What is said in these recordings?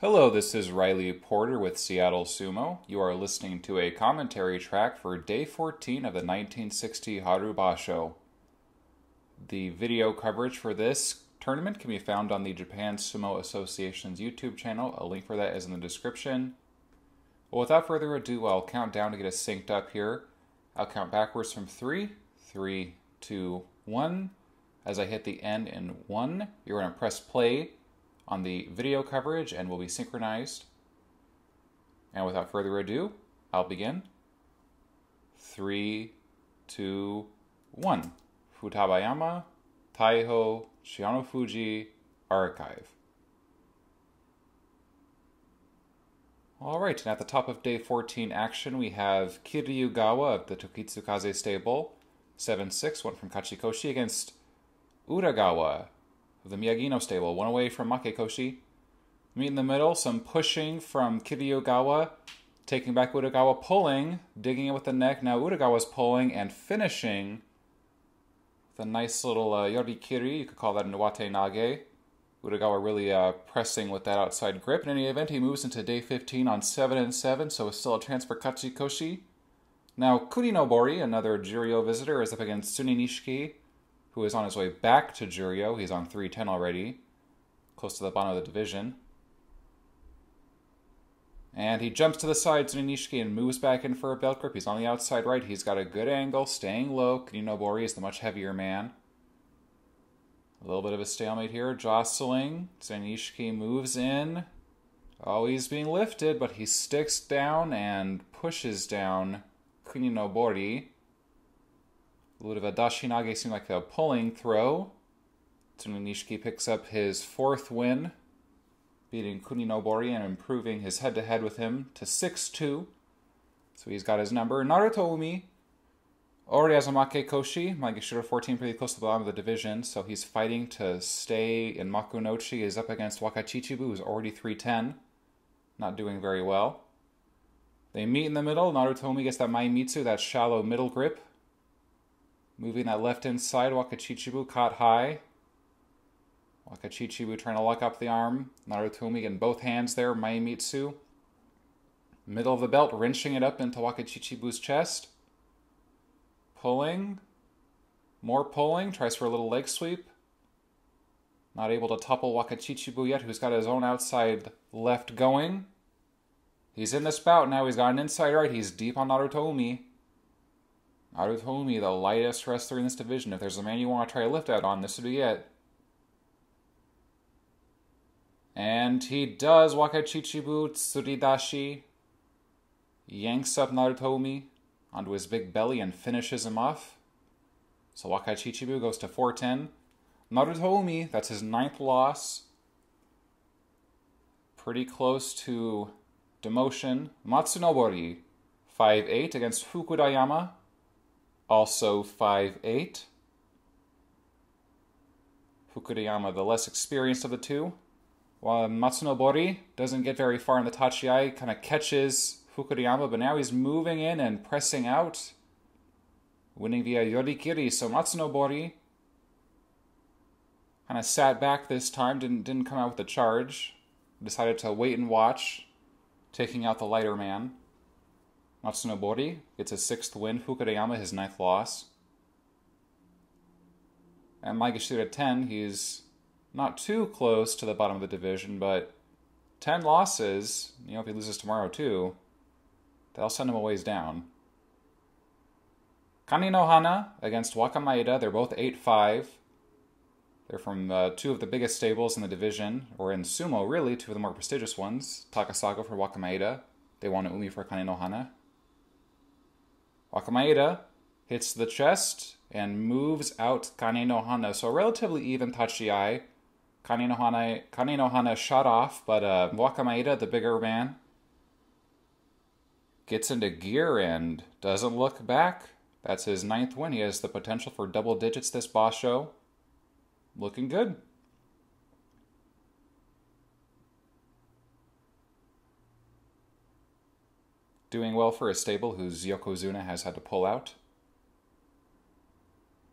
Hello, this is Riley Porter with Seattle Sumo. You are listening to a commentary track for day 14 of the 1960 Haru Basho. The video coverage for this tournament can be found on the Japan Sumo Association's YouTube channel. A link for that is in the description. Well, without further ado, I'll count down to get us synced up here. I'll count backwards from three, three, two, one. As I hit the end in one, you're going to press play on the video coverage and will be synchronized. And without further ado, I'll begin. Three, two, one. Futabayama, Taiho, Chiyonofuji, Archive. All right, and at the top of day 14 action, we have Kiryugawa of the Tokitsukaze stable, 7-6, one from Kachikoshi against Uragawa of the Miyagino stable, one away from Makekoshi. Meet in the middle, some pushing from Kiryugawa, taking back Uragawa, pulling, digging it with the neck. Now Uragawa's pulling and finishing the nice little uh, yorikiri, you could call that a nuwate nage. Uragawa really uh, pressing with that outside grip. In any event, he moves into day 15 on 7 and 7, so it's still a transfer Kachikoshi. Now, Kuninobori, another Juryo visitor, is up against Tsuninishiki, who is on his way back to Juryo. He's on 310 already, close to the bottom of the division. And he jumps to the side, Tsuninishiki, and moves back in for a belt grip. He's on the outside right. He's got a good angle, staying low. Kuninobori is the much heavier man. A little bit of a stalemate here. Jostling. Tsuninishiki moves in. Oh, he's being lifted, but he sticks down and pushes down Kuninobori. Little bit of a dashinage seemed like a pulling throw. Tsuninishiki picks up his fourth win beating Kuninobori and improving his head to head with him to 6 2. So he's got his number. Naruto Umi a Makekoshi. Maegashira 14 pretty close to the bottom of the division, so he's fighting to stay in Makunochi. Is up against Wakachichibu, who's already 310. Not doing very well. They meet in the middle. Narutomi gets that Maemitsu, that shallow middle grip. Moving that left inside, Wakachichibu caught high. Wakachichibu trying to lock up the arm. Narutomi getting both hands there. Maemitsu. Middle of the belt, wrenching it up into Wakachichibu's chest. Pulling. More pulling. Tries for a little leg sweep. Not able to topple Wakachichibu yet, who's got his own outside left going. He's in this bout now. He's got an inside right. He's deep on Narutomi. Narutomi, the lightest wrestler in this division. If there's a man you want to try to lift out on, this would be it. And he does Wakachichibu Tsuridashi, yanks up Narutomi onto his big belly and finishes him off. So Wakachichibu goes to 410. Narutomi, that's his ninth loss. Pretty close to demotion. Matsunobori, 5-8 against Fukudayama, also 5-8. Fukudayama, the less experienced of the two. While Matsunobori doesn't get very far in the tachiai, kind of catches Fukudayama, but now he's moving in and pressing out, winning via Yorikiri. So Matsunobori kind of sat back this time, didn't didn't come out with the charge, decided to wait and watch, taking out the lighter man. Matsunobori gets his sixth win, Fukudayama his ninth loss. And Maegashira 10, he's not too close to the bottom of the division, but 10 losses, you know, if he loses tomorrow too, that'll send him a ways down. Kani no Hana against Wakamaeda, they're both 8 5. They're from uh, two of the biggest stables in the division, or in sumo, really, two of the more prestigious ones. Takasago for Wakamaeda. Dewa no Umi for Kani no Wakamaeda hits the chest and moves out Kane no Hana. So relatively even tachiai. Kane no Hana, Kane no Hana shot off, but uh, Wakamaeda, the bigger man, gets into gear and doesn't look back. That's his ninth win. He has the potential for double digits this basho. Looking good. Doing well for a stable whose Yokozuna has had to pull out.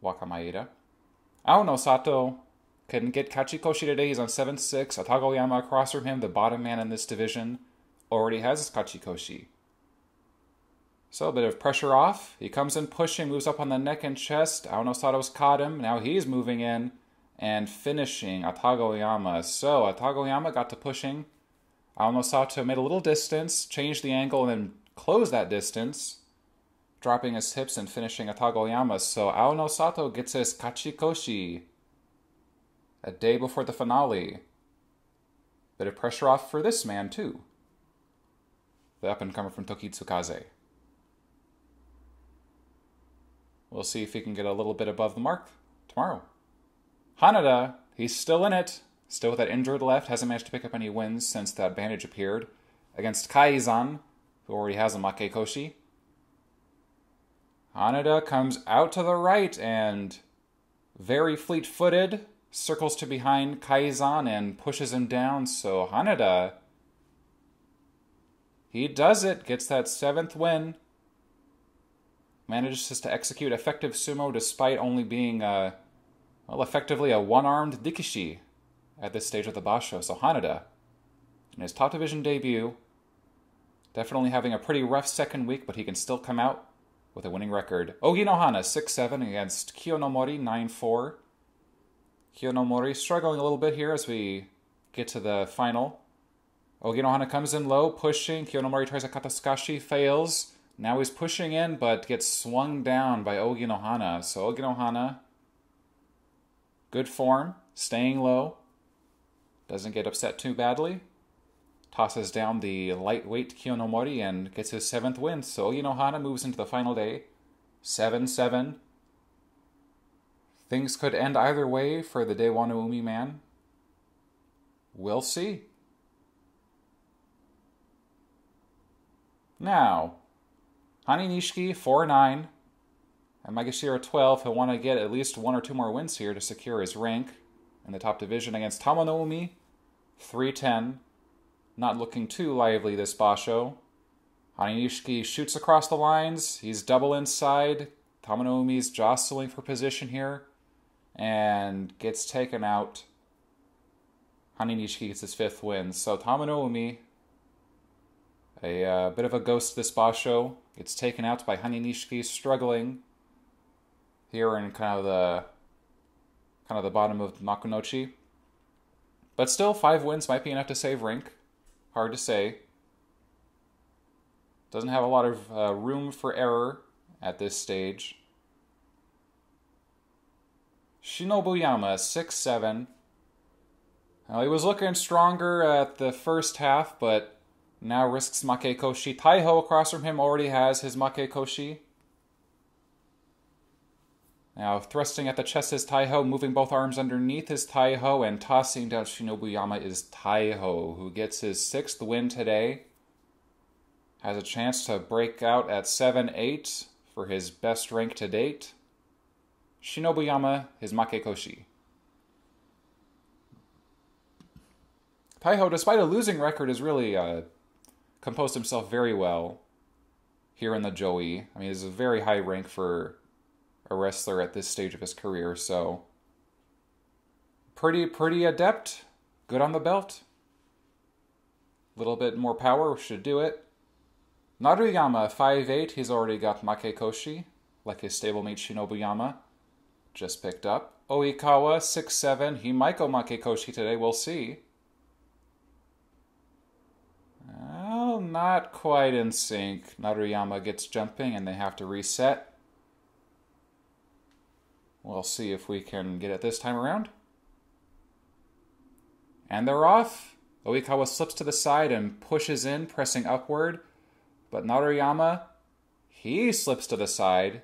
Wakamaeda. Ao no Sato Couldn't get Kachikoshi today. He's on 7 6. Atagoyama across from him, the bottom man in this division, already has his Kachikoshi. So a bit of pressure off. He comes in pushing, moves up on the neck and chest. Aonosato's caught him. Now he's moving in and finishing Atagoyama. So Atagoyama got to pushing. Aonosato made a little distance, changed the angle, and then closed that distance, dropping his hips and finishing Atagoyama. So Aonosato gets his Kachikoshi a day before the finale. Bit of pressure off for this man, too. The up and comer from Tokitsukaze. We'll see if he can get a little bit above the mark tomorrow. Hanada, he's still in it. Still with that injured left, hasn't managed to pick up any wins since that bandage appeared. Against Kaizan, who already has a Makekoshi. Hanada comes out to the right and very fleet footed, circles to behind Kaizan and pushes him down. So Hanada, he does it, gets that seventh win. Manages to execute effective sumo despite only being, uh, well, effectively a one armed Rikishi at this stage of the Basho. So Hanada, in his top division debut, definitely having a pretty rough second week, but he can still come out with a winning record. Ogi no Hana 6 7 against Kiyonomori 9 4. Kiyonomori struggling a little bit here as we get to the final. Ogi no Hana comes in low, pushing. Kiyonomori tries a Katasukashi, fails. Now he's pushing in, but gets swung down by Ogi no Hana. So Ogi no Hana, good form, staying low. Doesn't get upset too badly. Tosses down the lightweight Kiyonomori and gets his seventh win. So Ogi no Hana moves into the final day. 7 7. Things could end either way for the Dewa no Umi man. We'll see. Now, Hani Nishiki 4 9. And Magashira 12. He'll want to get at least one or two more wins here to secure his rank in the top division against Tamanoumi, 310. Not looking too lively this Basho. Hanishiki shoots across the lines. He's double inside. Tamanoumi's jostling for position here and gets taken out. Hanishiki gets his fifth win. So Tamanoumi, a uh, bit of a ghost this Basho, gets taken out by Hanishiki, struggling here in kind of the kind of the bottom of Makunochi. But still, five wins might be enough to save Rink. Hard to say. Doesn't have a lot of uh, room for error at this stage. Shinobuyama, 6 7. Well, he was looking stronger at the first half, but now risks Makekoshi. Taiho across from him already has his Makekoshi. Now, thrusting at the chest is Taiho, moving both arms underneath is Taiho, and tossing down Shinobuyama is Taiho, who gets his sixth win today. Has a chance to break out at 7 8 for his best rank to date. Shinobuyama, his Makekoshi. Taiho, despite a losing record, has really uh, composed himself very well here in the joi. I mean, it's a very high rank for a wrestler at this stage of his career, so pretty pretty adept, good on the belt. A little bit more power should do it. Naruyama 5'8, he's already got Makekoshi, like his stablemate Shinobuyama. Just picked up. Oikawa 6'7, he might go Makekoshi today, we'll see. Well, not quite in sync. Naruyama gets jumping and they have to reset. We'll see if we can get it this time around. And they're off. Oikawa slips to the side and pushes in, pressing upward. But Naruyama, he slips to the side,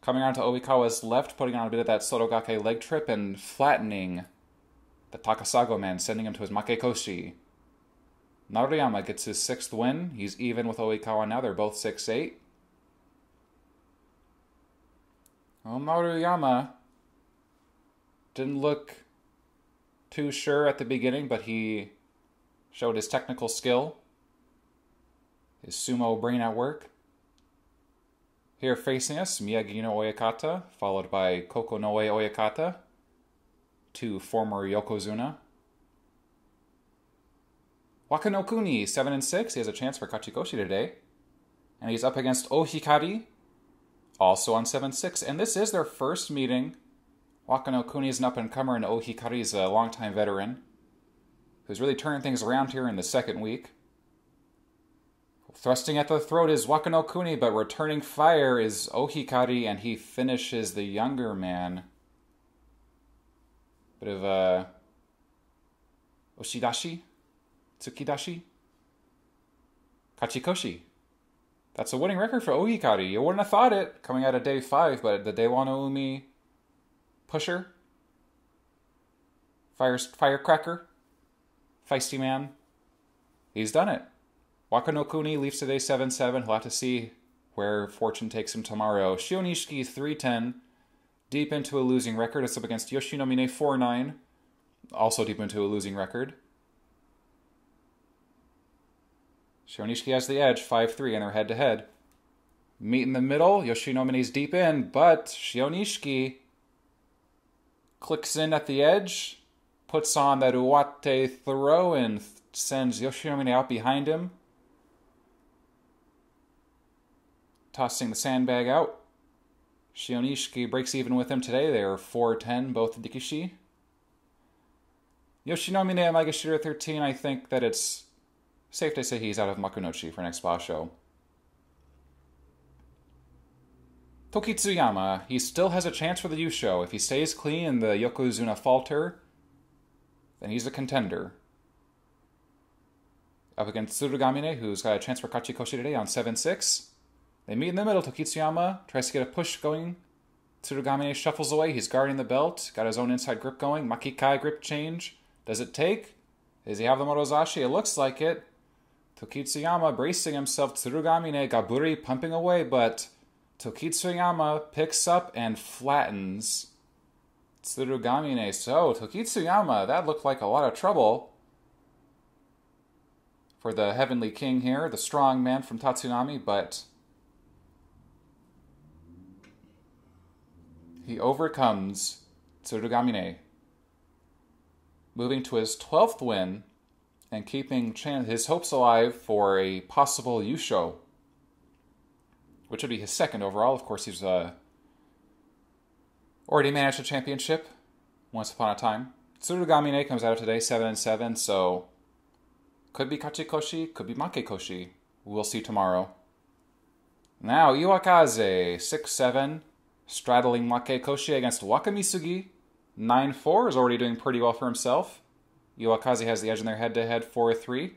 coming around to Oikawa's left, putting on a bit of that Sotogake leg trip and flattening the Takasago man, sending him to his Makekoshi. Naruyama gets his sixth win. He's even with Oikawa now. They're both 6 8. Well, Maruyama didn't look too sure at the beginning, but he showed his technical skill, his sumo brain at work. Here facing us, Miyagi no Oyakata, followed by Kokonoe Oyakata. two former Yokozuna. Wakanokuni, 7 and 6. He has a chance for Kachikoshi today. And he's up against Ohikari, also on 7 6. And this is their first meeting. Wakanokuni is an up and comer, and Ohikari is a longtime veteran who's really turning things around here in the second week. Thrusting at the throat is Wakanokuni, but returning fire is Ohikari, and he finishes the younger man. Bit of a uh, Oshidashi? Tsukidashi? Kachikoshi. That's a winning record for Ohikari. You wouldn't have thought it coming out of day five, but the Dewa no Umi pusher, fire firecracker, feisty man, he's done it. Wakanokuni leaves today 7 7. He'll have to see where fortune takes him tomorrow. Shionishiki 310, deep into a losing record. It's up against Yoshinomine 4 9, also deep into a losing record. Shionishiki has the edge, 5 3, and they're head to head. Meet in the middle, Yoshinomine's deep in, but Shionishiki clicks in at the edge, puts on that Uwate throw, and sends Yoshinomine out behind him. Tossing the sandbag out. Shionishiki breaks even with him today. They are 4 10, both Rikishi. Yoshinomine at Maegashira 13, I think that it's safe to say he's out of Makunochi for next Basho. Tokitsuyama, he still has a chance for the Yusho. If he stays clean and the Yokozuna falter, then he's a contender. Up against Tsurugamine, who's got a chance for Kachikoshi today on 7 6. They meet in the middle. Tokitsuyama tries to get a push going. Tsurugamine shuffles away. He's guarding the belt. Got his own inside grip going. Makikae grip change. Does it take? Does he have the Morozashi? It looks like it. Tokitsuyama bracing himself. Tsurugamine Gaburi pumping away, but Tokitsuyama picks up and flattens Tsurugamine. So, Tokitsuyama, that looked like a lot of trouble for the Heavenly King here, the strong man from Tatsunami, but he overcomes Tsurugamine, moving to his 12th win and keeping his hopes alive for a possible Yusho which would be his second overall. Of course, he's uh, already managed a championship once upon a time. Tsurugamine comes out of today, 7 and 7, so could be Kachikoshi, could be Makekoshi. We'll see tomorrow. Now, Iwakaze, 6 7, straddling Makekoshi against Wakamisugi. 9 4 is already doing pretty well for himself. Iwakaze has the edge in their head to head 4 3.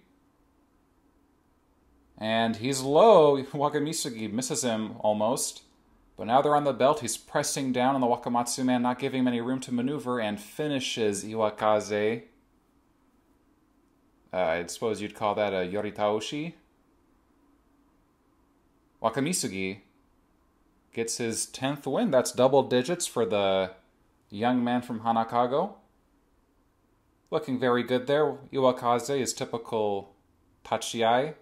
And he's low. Wakamisugi misses him almost. But now they're on the belt. He's pressing down on the Wakamatsu man, not giving him any room to maneuver, and finishes Iwakaze. Uh, I suppose you'd call that a Yoritaoshi. Wakamisugi gets his 10th win. That's double digits for the young man from Hanakago. Looking very good there. Iwakaze is typical Tachiai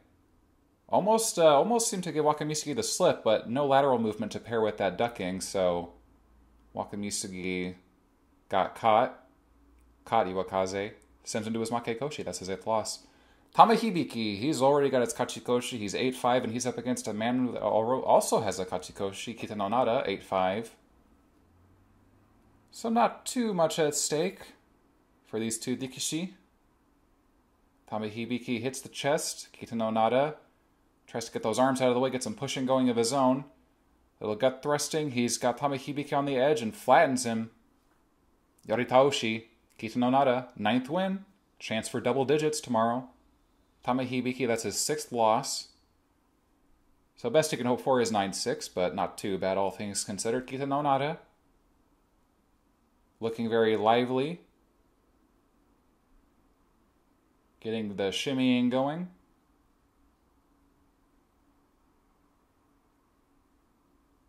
Almost, uh, almost seemed to give Wakamisugi the slip, but no lateral movement to pair with that ducking, so Wakamisugi got caught, caught Iwakaze, sent him to his Makekoshi. That's his eighth loss. Tamahibiki, he's already got his Kachikoshi. He's 8 5, and he's up against a man who also has a Kachikoshi, Kitanonada, 8 5. So, not too much at stake for these two Rikishi. Tamahibiki hits the chest. Kitanonada Tries to get those arms out of the way, get some pushing going of his own. Little gut thrusting. He's got Tamahibiki on the edge and flattens him. Yoritaoshi, Kitanonada, ninth win. Chance for double digits tomorrow. Tamahibiki, that's his sixth loss. So best he can hope for is 9-6, but not too bad all things considered. Kitanonada looking very lively. Getting the shimmying going.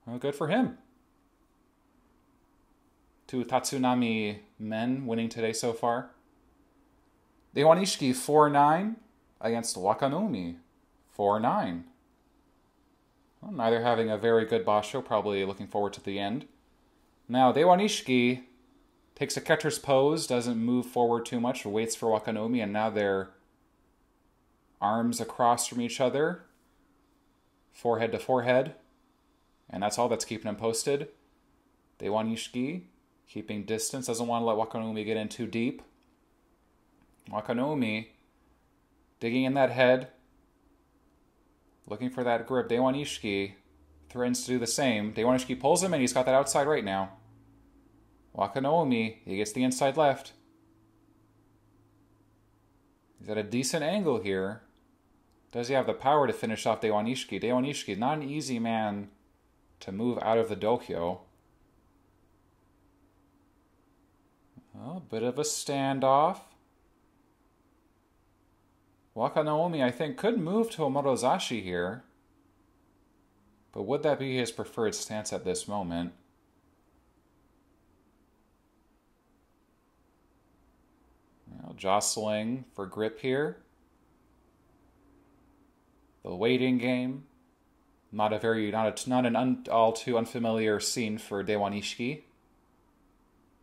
Well, good for him. Two Tatsunami men winning today so far. Dewanishiki 4 9 against Wakanomi 4 9. Well, neither having a very good basho, probably looking forward to the end. Now, Dewanishiki Takes a catcher's pose, doesn't move forward too much, waits for Wakanoumi, and now they're arms across from each other, forehead to forehead, and that's all that's keeping them posted. Dewanishiki keeping distance, doesn't want to let Wakanoumi get in too deep. Wakanoumi digging in that head, looking for that grip. Dewanishiki threatens to do the same. Dewanishiki pulls him and he's got that outside right now. Wakanoumi, he gets the inside left. He's at a decent angle here. Does he have the power to finish off Dewanishiki? Dewan not an easy man to move out of the dohyo. A bit of a standoff. Wakanoumi, I think, could move to a Morozashi here. But would that be his preferred stance at this moment? Jostling for grip here. The waiting game. Not a very, not a, not an un, all too unfamiliar scene for Dewanishiki.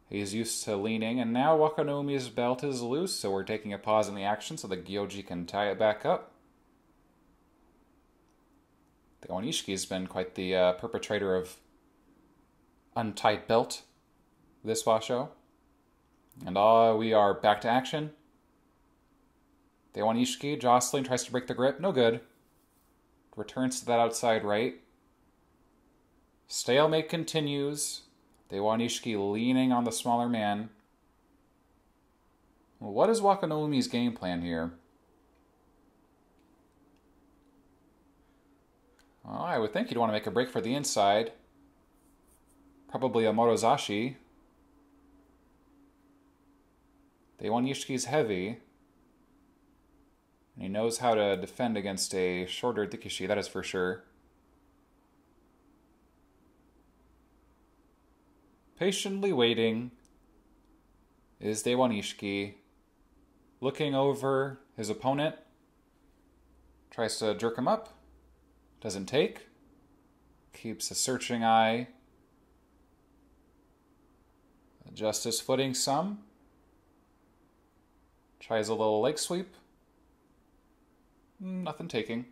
He's used to leaning, and now Wakanomi's belt is loose, so we're taking a pause in the action so the Gyoji can tie it back up. The Onishiki has been quite the uh, perpetrator of untied belt this Basho. And uh, we are back to action. The Ishiki jostling, tries to break the grip. No good. Returns to that outside right. Stalemate continues. Dewanishiki leaning on the smaller man. what is Wakanomi's game plan here? Well, I would think he'd want to make a break for the inside. Probably a Morozashi. Dewanishiki's heavy. And he knows how to defend against a shorter Rikishi, that is for sure. Patiently waiting is Dewanishiki, looking over his opponent, tries to jerk him up, doesn't take, keeps a searching eye, adjusts his footing some, tries a little leg sweep, nothing taking.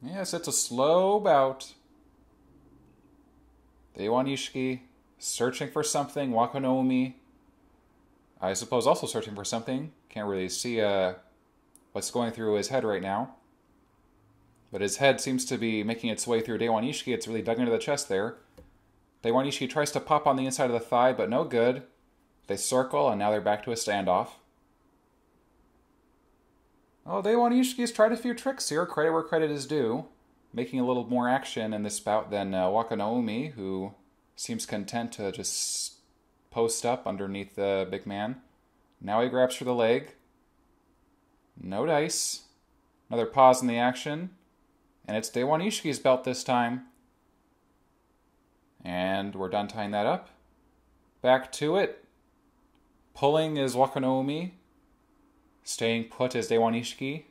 Yes, it's a slow bout. Dewanishiki searching for something. Wakanoumi, I suppose, also searching for something. Can't really see uh, what's going through his head right now. But his head seems to be making its way through Dewanishiki. It's really dug into the chest there. Dewanishiki tries to pop on the inside of the thigh, but no good. They circle, and now they're back to a standoff. Oh, Dewanishiki's tried a few tricks here, credit where credit is due. Making a little more action in this bout than uh, who seems content to just post up underneath the big man. Now he grabs for the leg. No dice. Another pause in the action. And it's Dewanishiki's belt this time. And we're done tying that up. Back to it. Pulling is Wakanoumi. Staying put is Dewanishiki.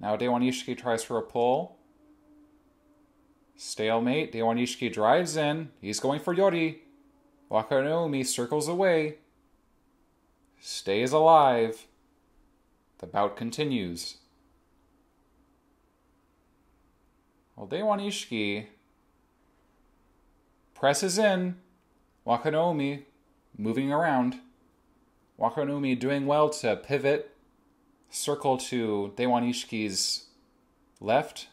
Now Dewanishiki tries for a pull. Stalemate. Dewanishiki drives in. He's going for Yori. Wakanoumi circles away. Stays alive. The bout continues. Well, Dewanishiki presses in. Wakanoumi moving around. Wakanoumi doing well to pivot, circle to Dewanishiki's left,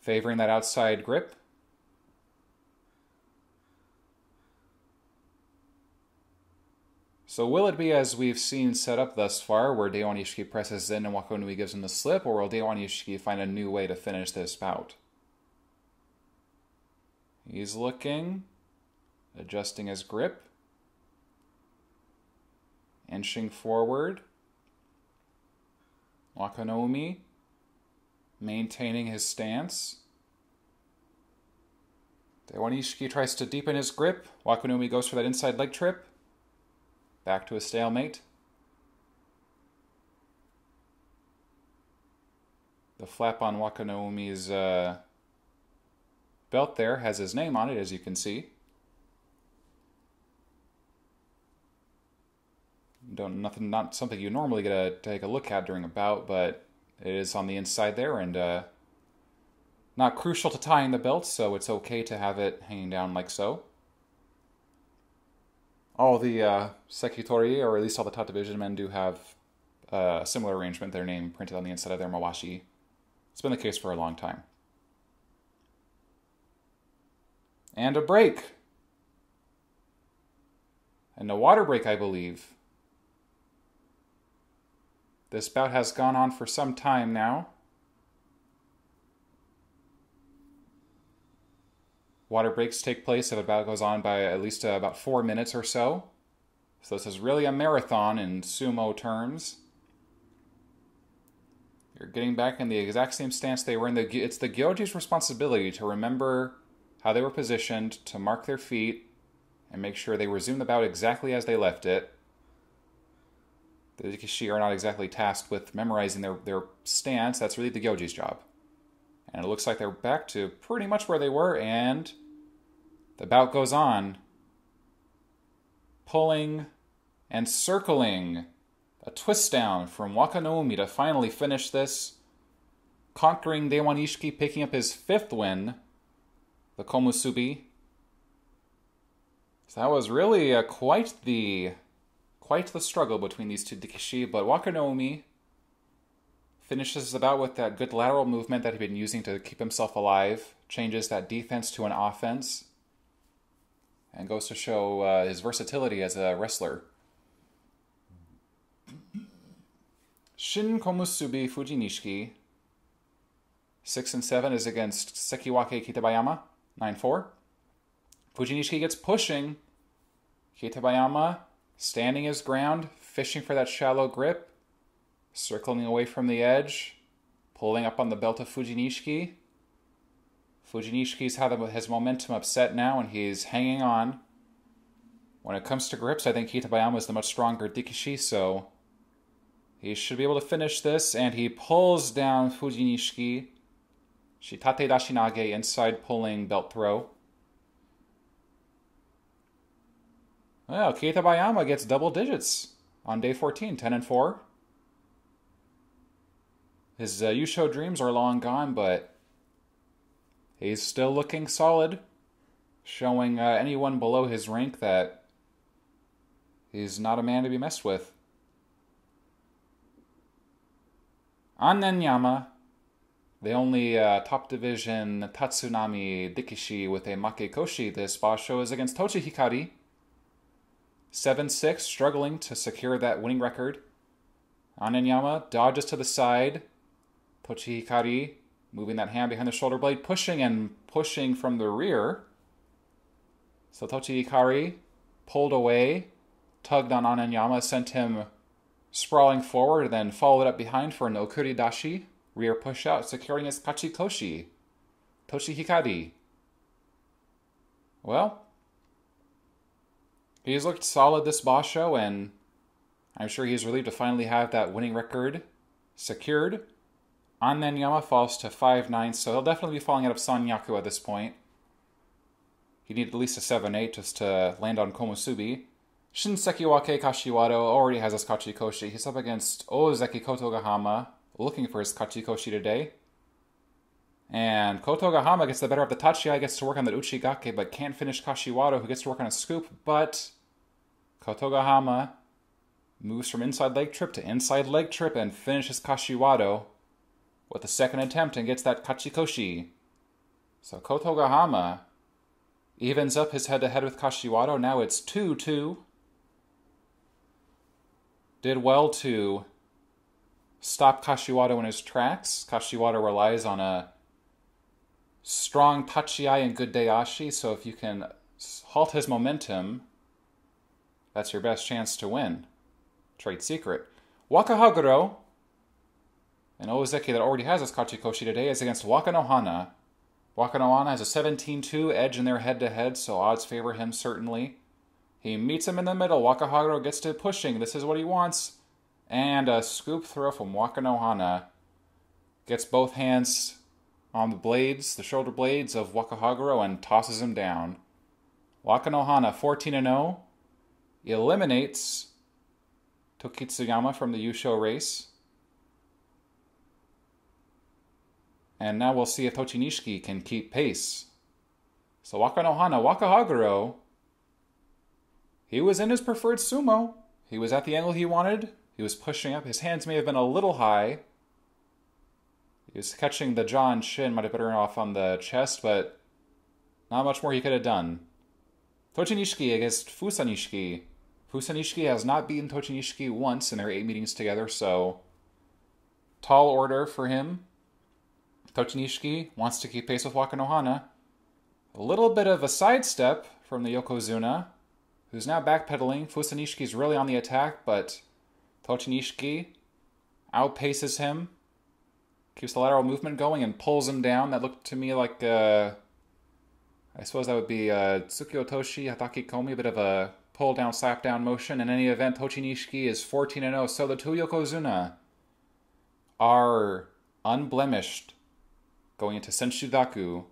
favoring that outside grip. So will it be as we've seen set up thus far, where Dewanishiki presses in and Wakanoumi gives him the slip, or will Dewanishiki find a new way to finish this bout? He's looking, adjusting his grip inching forward. Wakanoumi maintaining his stance. Dewanishiki tries to deepen his grip. Wakanoumi goes for that inside leg trip. Back to a stalemate. The flap on Wakanomi's uh, belt there has his name on it, as you can see. Don't nothing, not something you normally get to take a look at during a bout, but it is on the inside there, and uh, not crucial to tying the belt, so it's okay to have it hanging down like so. All the uh, Sekitori, or at least all the top division men, do have uh, a similar arrangement, their name printed on the inside of their mawashi. It's been the case for a long time. And a break. And a water break, I believe. This bout has gone on for some time now. Water breaks take place if a bout goes on by at least uh, about four minutes or so. So this is really a marathon in sumo terms. You're getting back in the exact same stance they were in. The it's the gyoji's responsibility to remember how they were positioned, to mark their feet, and make sure they resume the bout exactly as they left it. The Rikishi are not exactly tasked with memorizing their, their stance. That's really the gyoji's job. And it looks like they're back to pretty much where they were, and the bout goes on. Pulling and circling. A twist down from Wakanoumi to finally finish this. Conquering Dewanishiki, picking up his fifth win. The Komusubi. So that was really uh, quite the quite the struggle between these two Rikishi, but Wakanoumi finishes the bout with that good lateral movement that he'd been using to keep himself alive, changes that defense to an offense, and goes to show uh, his versatility as a wrestler. Shin Komusubi Fujinishiki, 6 and 7 is against Sekiwake Kitabayama, 9 4. Fujinishiki gets pushing. Kitabayama standing his ground, fishing for that shallow grip, circling away from the edge, pulling up on the belt of Fujinishiki. Fujinishiki's had his momentum upset now, and he's hanging on. When it comes to grips, I think Kitabayama is the much stronger Rikishi, so he should be able to finish this, and he pulls down Fujinishiki. Shitate Dashinage, inside pulling belt throw. Well, Kitabayama gets double digits on day 14, 10 and 4. His uh, Yusho dreams are long gone, but He's still looking solid, showing uh, anyone below his rank that he's not a man to be messed with. Annenyama, the only uh, top division Tatsunami Rikishi with a Makekoshi this basho is against Tochi Hikari. 7 6, struggling to secure that winning record. Annenyama dodges to the side. Tochi Hikari moving that hand behind the shoulder blade, pushing and pushing from the rear. Tochi Hikari pulled away, tugged on Annenyama, sent him sprawling forward, then followed up behind for an Okuri Dashi, rear push out, securing his Kachikoshi. Tochi Hikari. Well, he's looked solid this basho, and I'm sure he's relieved to finally have that winning record secured. Annenyama falls to 5-9, so he'll definitely be falling out of Sanyaku at this point. He needed at least a 7-8 just to land on Komusubi. Shinsekiwake Kashiwado already has his Kachikoshi. He's up against Ozeki Kotogahama, looking for his Kachikoshi today. And Kotogahama gets the better of the Tachiai, gets to work on the Uchigake, but can't finish Kashiwado, who gets to work on a scoop. But Kotogahama moves from inside leg trip to inside leg trip and finishes Kashiwado with the second attempt and gets that Kachikoshi. So Kotogahama evens up his head to head with Kashiwado. Now it's 2 2. Did well to stop Kashiwado in his tracks. Kashiwado relies on a strong Tachiai and good Dayashi, so if you can halt his momentum, that's your best chance to win. Trade secret. Wakahaguro an Ozeki that already has his Kachikoshi today is against Wakanohana. Wakanohana has a 17-2 edge in their head-to-head, so odds favor him certainly. He meets him in the middle. Wakahaguro gets to pushing. This is what he wants. And a scoop throw from Wakanohana. gets both hands on the blades, the shoulder blades of Wakahaguro, and tosses him down. Wakanohana, 14 0, eliminates Tokitsuyama from the Yusho race. And now we'll see if Tochinishiki can keep pace. So Wakanohana, Wakahaguro, he was in his preferred sumo. He was at the angle he wanted. He was pushing up. His hands may have been a little high. He was catching the jaw and shin, might have better off on the chest, but not much more he could have done. Tochinishiki against Fusanishiki. Fusanishiki has not beaten Tochinishiki once in their eight meetings together, so tall order for him. Tochinishiki wants to keep pace with Wakanohana. A little bit of a sidestep from the Yokozuna, who's now backpedaling. Fusanishiki's really on the attack, but Tochinishiki outpaces him keeps the lateral movement going and pulls him down. That looked to me like, uh, I suppose that would be uh, Tsuki Otoshi, Hataki Komi, a bit of a pull down, slap down motion. In any event, Tochinishiki is 14 0. So the two Yokozuna are unblemished going into Senshuraku.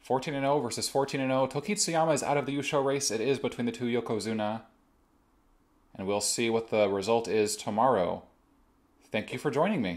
14 0 versus 14 0. Tokitsuyama is out of the Yusho race. It is between the two Yokozuna. And we'll see what the result is tomorrow. Thank you for joining me.